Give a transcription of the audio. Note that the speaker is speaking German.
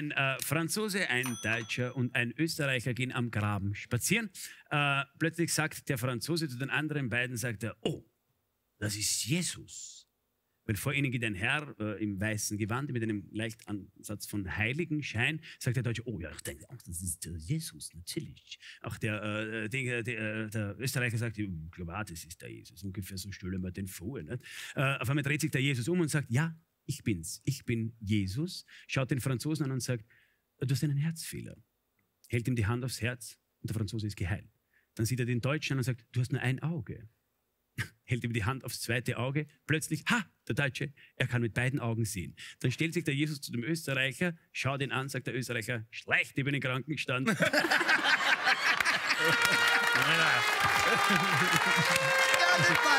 Ein äh, Franzose, ein Deutscher und ein Österreicher gehen am Graben spazieren. Äh, plötzlich sagt der Franzose zu den anderen beiden, sagt er, oh, das ist Jesus. Weil vor ihnen geht ein Herr äh, im weißen Gewand mit einem leichten Ansatz von Heiligenschein, sagt der Deutsche, oh ja, ich denke, oh, das ist der Jesus, natürlich. Auch der, äh, der, der, der Österreicher sagt, ich glaube, das ist der Jesus. Ungefähr so stellen wir den vor. Äh, auf einmal dreht sich der Jesus um und sagt, ja, ich bin's. Ich bin Jesus. Schaut den Franzosen an und sagt, du hast einen Herzfehler. Hält ihm die Hand aufs Herz und der Franzose ist geheilt. Dann sieht er den Deutschen an und sagt, du hast nur ein Auge. Hält ihm die Hand aufs zweite Auge. Plötzlich, ha, der Deutsche, er kann mit beiden Augen sehen. Dann stellt sich der Jesus zu dem Österreicher, schaut ihn an, sagt der Österreicher, schleicht über den Krankenstand. ja,